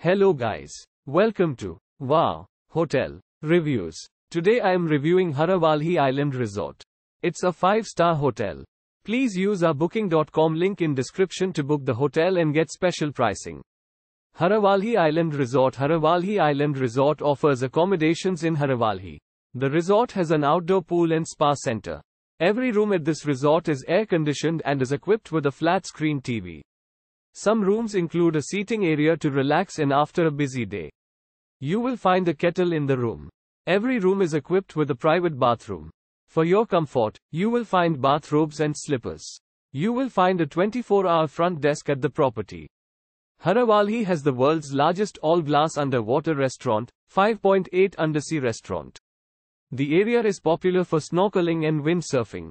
Hello guys. Welcome to Wow Hotel Reviews. Today I am reviewing Hurawalhi Island Resort. It's a 5-star hotel. Please use our booking.com link in description to book the hotel and get special pricing. Hurawalhi Island Resort Hurawalhi Island Resort offers accommodations in Hurawalhi. The resort has an outdoor pool and spa center. Every room at this resort is air conditioned and is equipped with a flat screen TV. Some rooms include a seating area to relax in after a busy day. You will find a kettle in the room. Every room is equipped with a private bathroom. For your comfort, you will find bathrobes and slippers. You will find a 24 hour front desk at the property. Hurawalhi has the world's largest all glass underwater restaurant, 5.8 undersea restaurant. The area is popular for snorkeling and windsurfing.